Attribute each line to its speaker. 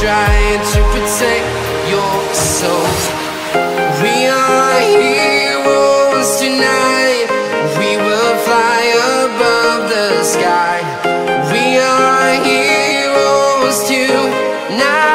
Speaker 1: trying to protect your soul. We are heroes tonight. We will fly above the sky. We are heroes tonight.